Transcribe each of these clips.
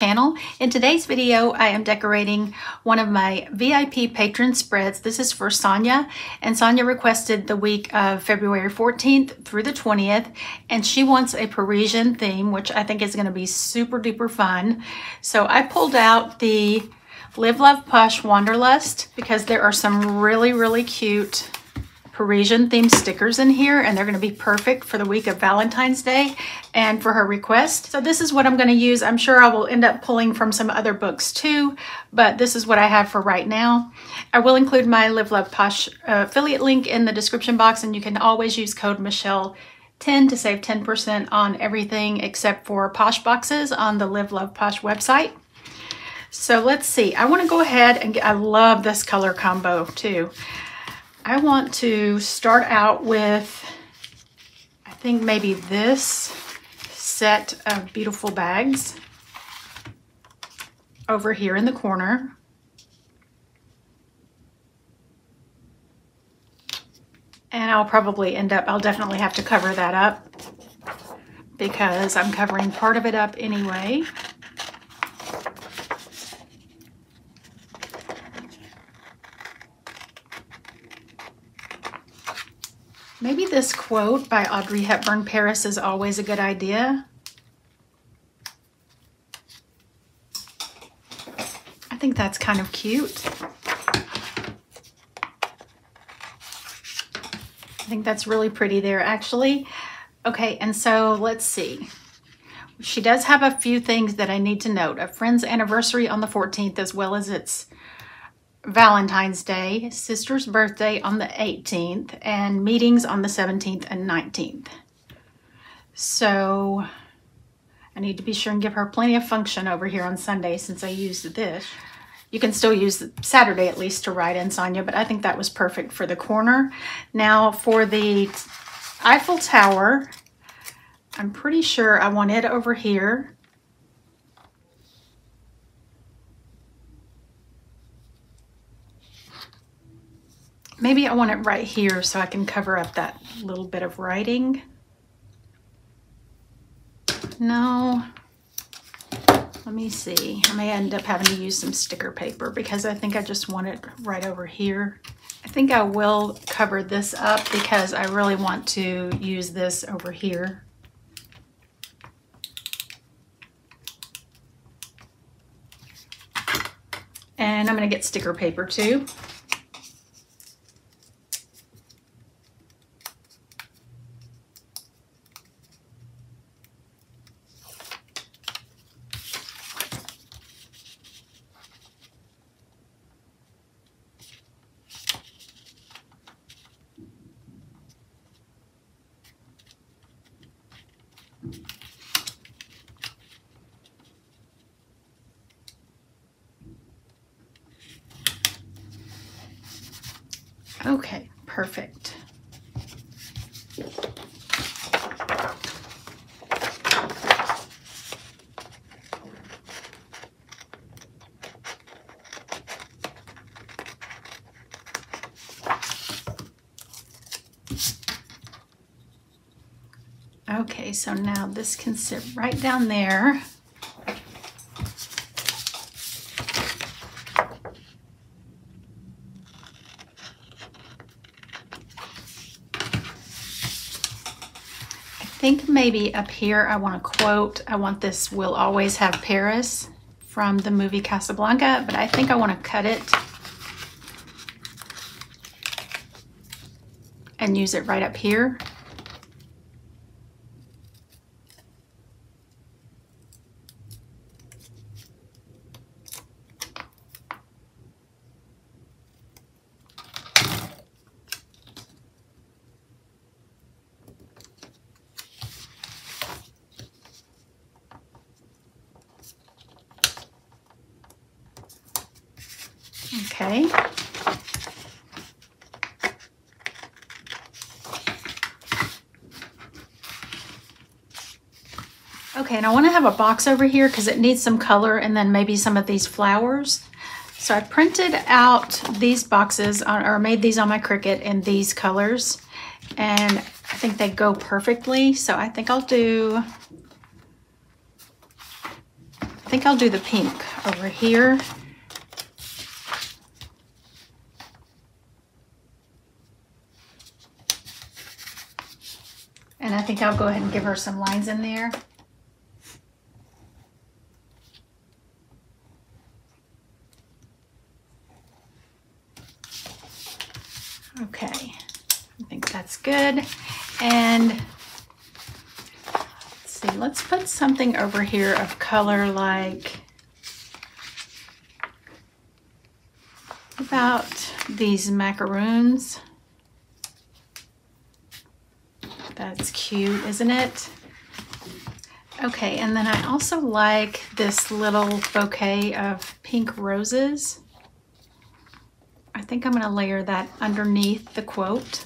channel. In today's video, I am decorating one of my VIP patron spreads. This is for Sonya, and Sonya requested the week of February 14th through the 20th, and she wants a Parisian theme, which I think is gonna be super duper fun. So I pulled out the Live Love Posh Wanderlust because there are some really, really cute Parisian themed stickers in here and they're going to be perfect for the week of Valentine's Day and for her request. So this is what I'm going to use. I'm sure I will end up pulling from some other books too, but this is what I have for right now. I will include my Live Love Posh uh, affiliate link in the description box and you can always use code Michelle 10 to save 10% on everything except for Posh boxes on the Live Love Posh website. So let's see, I wanna go ahead and get, I love this color combo too. I want to start out with, I think maybe this set of beautiful bags over here in the corner. And I'll probably end up, I'll definitely have to cover that up because I'm covering part of it up anyway. Maybe this quote by Audrey Hepburn, Paris is always a good idea. I think that's kind of cute. I think that's really pretty there actually. Okay, and so let's see. She does have a few things that I need to note. A friend's anniversary on the 14th as well as its Valentine's Day, sister's birthday on the 18th, and meetings on the 17th and 19th. So I need to be sure and give her plenty of function over here on Sunday since I used this. You can still use Saturday at least to write in Sonya, but I think that was perfect for the corner. Now for the Eiffel Tower, I'm pretty sure I want it over here Maybe I want it right here so I can cover up that little bit of writing. No. Let me see. I may end up having to use some sticker paper because I think I just want it right over here. I think I will cover this up because I really want to use this over here. And I'm going to get sticker paper too. Okay, perfect. Okay, so now this can sit right down there. Think maybe up here I want to quote, I want this will always have Paris from the movie Casablanca, but I think I want to cut it and use it right up here. Okay. Okay, and I want to have a box over here because it needs some color and then maybe some of these flowers. So I printed out these boxes on, or made these on my Cricut in these colors and I think they go perfectly. So I think I'll do I think I'll do the pink over here. And I think I'll go ahead and give her some lines in there. Okay, I think that's good. And let's see, let's put something over here of color like about these macaroons. That's cute, isn't it? Okay, and then I also like this little bouquet of pink roses. I think I'm gonna layer that underneath the quote.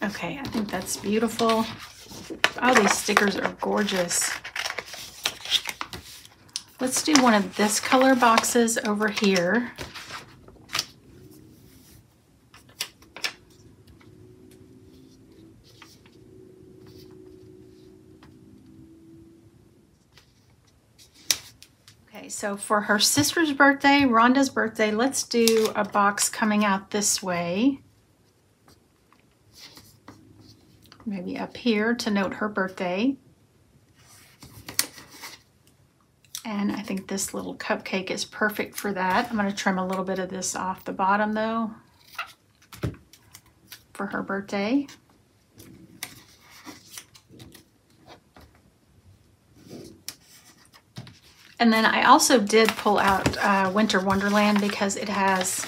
Okay, I think that's beautiful. Oh, these stickers are gorgeous. Let's do one of this color boxes over here. Okay, so for her sister's birthday, Rhonda's birthday, let's do a box coming out this way. Maybe up here to note her birthday. And I think this little cupcake is perfect for that. I'm gonna trim a little bit of this off the bottom though for her birthday. And then I also did pull out uh, Winter Wonderland because it has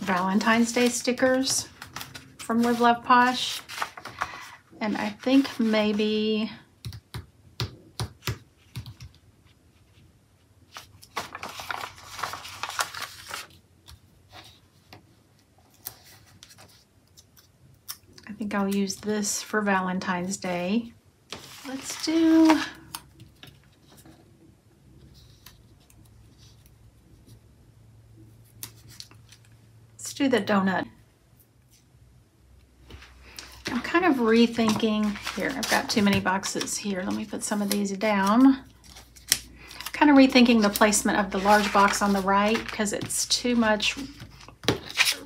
Valentine's Day stickers from Live Love Posh. And I think maybe I think I'll use this for Valentine's Day. Let's do Let's do the donut kind of rethinking, here, I've got too many boxes here. Let me put some of these down. Kind of rethinking the placement of the large box on the right because it's too much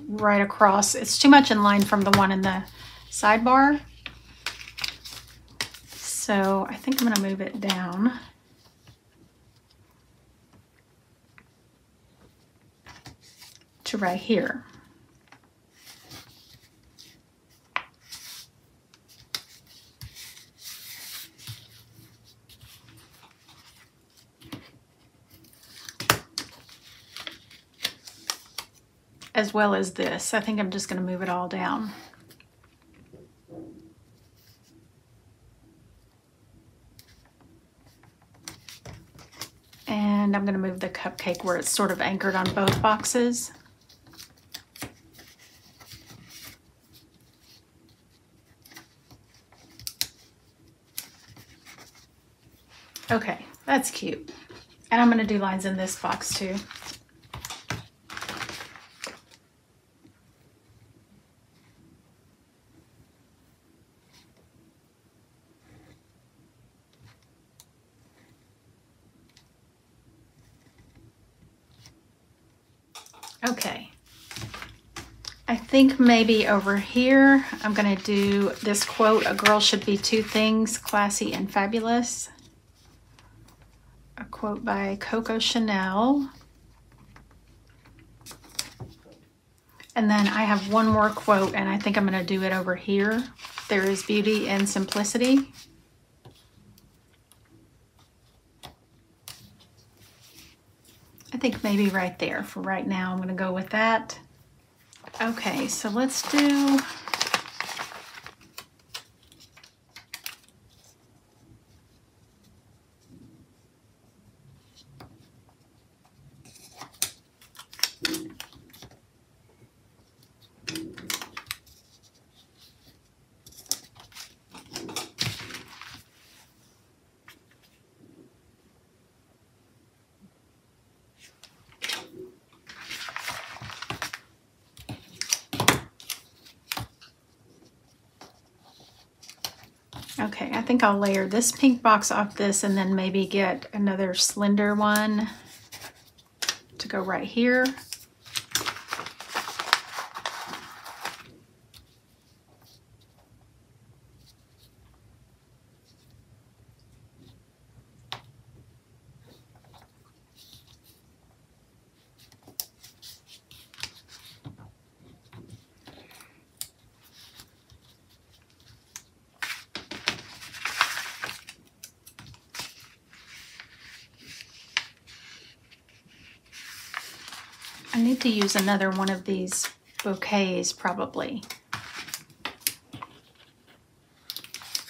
right across. It's too much in line from the one in the sidebar. So I think I'm gonna move it down. to right here. As well as this. I think I'm just going to move it all down. And I'm going to move the cupcake where it's sort of anchored on both boxes. Okay, that's cute. And I'm going to do lines in this box too. Okay. I think maybe over here, I'm gonna do this quote, a girl should be two things, classy and fabulous. A quote by Coco Chanel. And then I have one more quote and I think I'm gonna do it over here. There is beauty in simplicity. I think maybe right there for right now. I'm going to go with that. Okay, so let's do think I'll layer this pink box off this and then maybe get another slender one to go right here. I another one of these bouquets probably.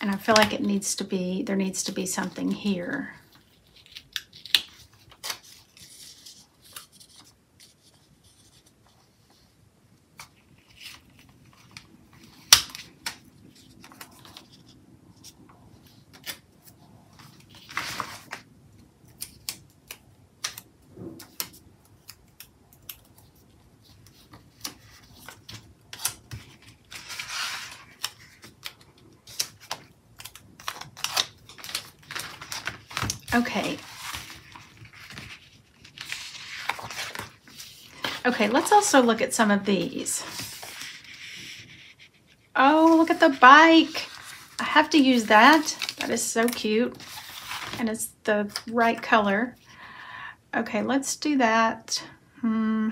And I feel like it needs to be, there needs to be something here. Okay. Okay, let's also look at some of these. Oh, look at the bike. I have to use that. That is so cute. And it's the right color. Okay, let's do that. Hmm.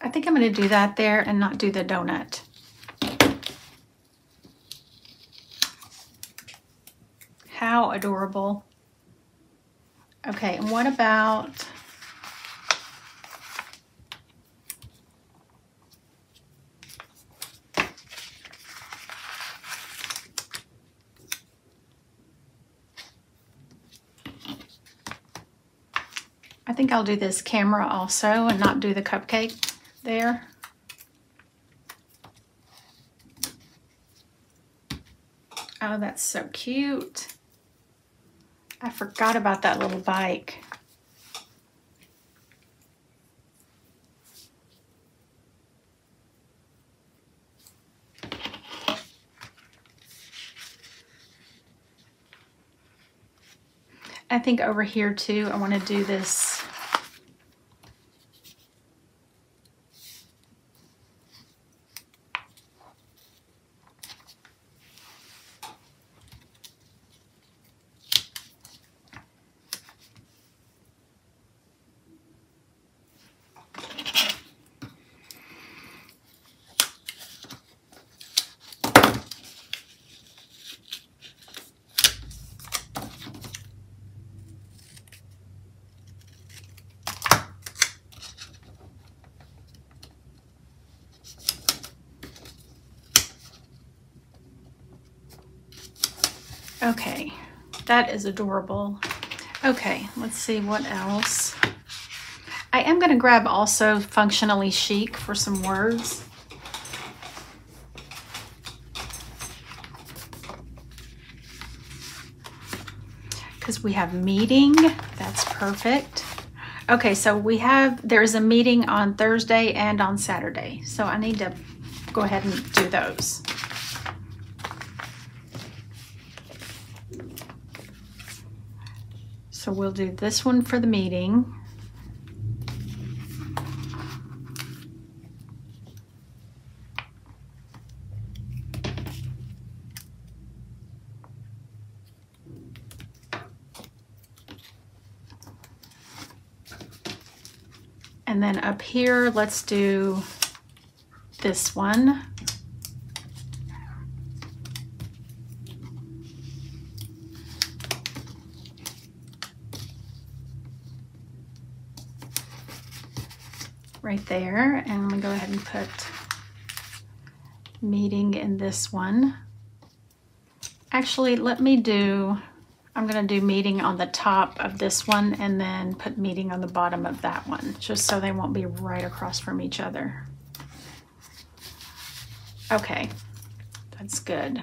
I think I'm going to do that there and not do the donut. How adorable. Okay, and what about... I think I'll do this camera also and not do the cupcake there. Oh, that's so cute. I forgot about that little bike. I think over here too, I want to do this Okay, that is adorable. Okay, let's see what else. I am going to grab also functionally chic for some words. Because we have meeting, that's perfect. Okay, so we have, there's a meeting on Thursday and on Saturday. So I need to go ahead and do those. So we'll do this one for the meeting. And then up here, let's do this one. right there. And I'm gonna go ahead and put meeting in this one. Actually, let me do, I'm gonna do meeting on the top of this one and then put meeting on the bottom of that one, just so they won't be right across from each other. Okay, that's good.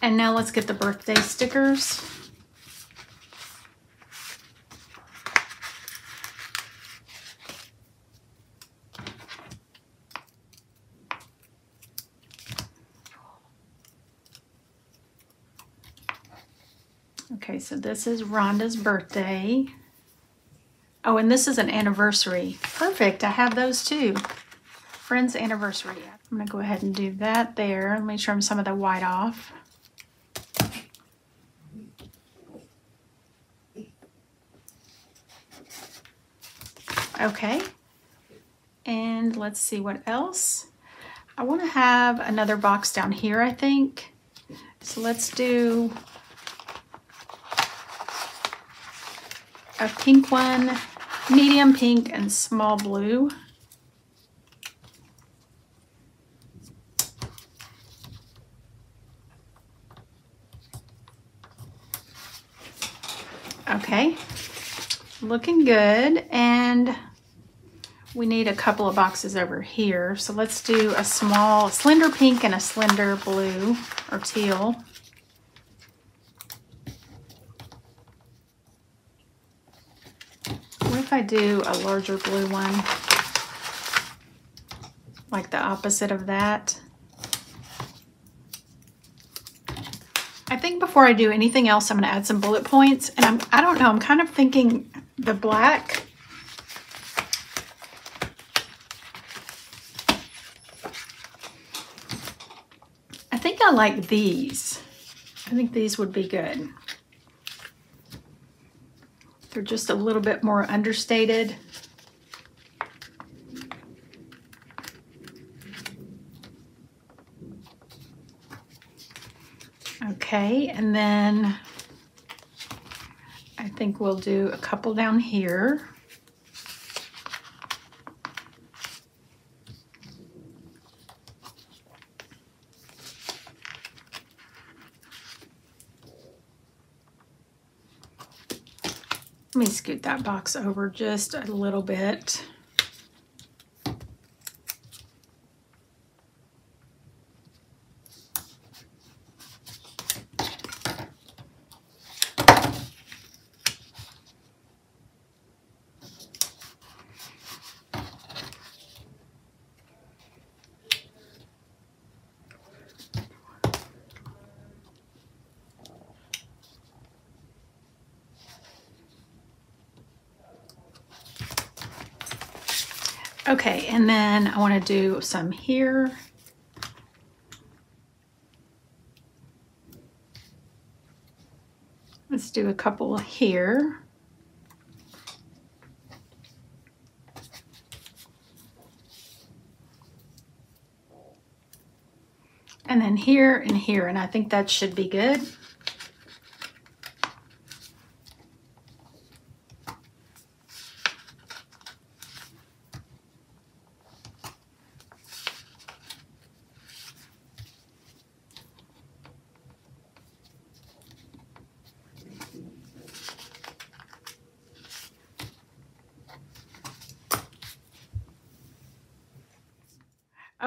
And now let's get the birthday stickers. Okay, so this is Rhonda's birthday. Oh, and this is an anniversary. Perfect, I have those too. Friend's anniversary. I'm gonna go ahead and do that there. Let me trim some of the white off. Okay, and let's see what else. I wanna have another box down here, I think. So let's do a pink one, medium pink and small blue. Okay, looking good. And we need a couple of boxes over here. So let's do a small slender pink and a slender blue or teal. What if I do a larger blue one? Like the opposite of that. I think before I do anything else, I'm gonna add some bullet points. And I'm, I don't know, I'm kind of thinking the black I think I like these. I think these would be good. They're just a little bit more understated. Okay, and then I think we'll do a couple down here. Let me scoot that box over just a little bit. Okay, and then I want to do some here. Let's do a couple here. And then here and here, and I think that should be good.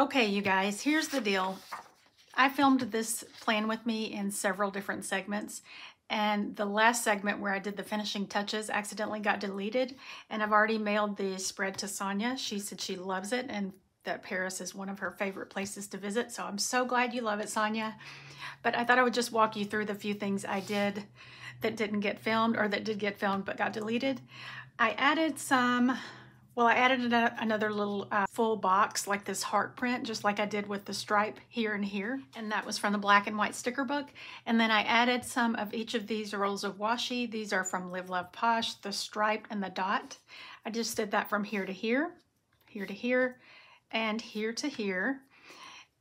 Okay, you guys, here's the deal. I filmed this plan with me in several different segments, and the last segment where I did the finishing touches accidentally got deleted, and I've already mailed the spread to Sonya. She said she loves it and that Paris is one of her favorite places to visit, so I'm so glad you love it, Sonya. But I thought I would just walk you through the few things I did that didn't get filmed or that did get filmed but got deleted. I added some well, I added another little uh, full box like this heart print, just like I did with the stripe here and here. And that was from the black and white sticker book. And then I added some of each of these rolls of washi. These are from Live Love Posh, the stripe and the dot. I just did that from here to here, here to here, and here to here.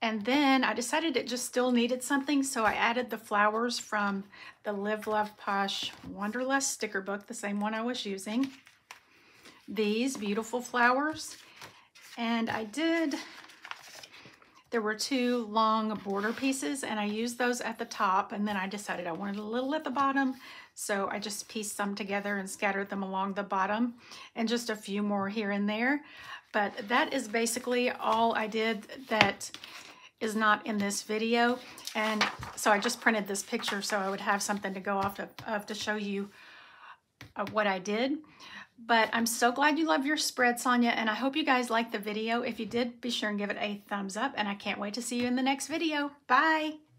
And then I decided it just still needed something, so I added the flowers from the Live Love Posh Wanderlust sticker book, the same one I was using these beautiful flowers. And I did, there were two long border pieces and I used those at the top and then I decided I wanted a little at the bottom. So I just pieced some together and scattered them along the bottom and just a few more here and there. But that is basically all I did that is not in this video. And so I just printed this picture so I would have something to go off of, of to show you uh, what I did. But I'm so glad you love your spread, Sonya, and I hope you guys liked the video. If you did, be sure and give it a thumbs up, and I can't wait to see you in the next video. Bye!